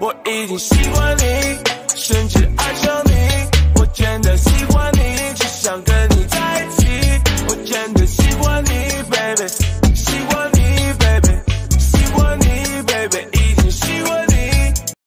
我已经喜欢你甚至爱上你我真的喜欢你只想跟你在一起。我真的喜欢你 baby 喜欢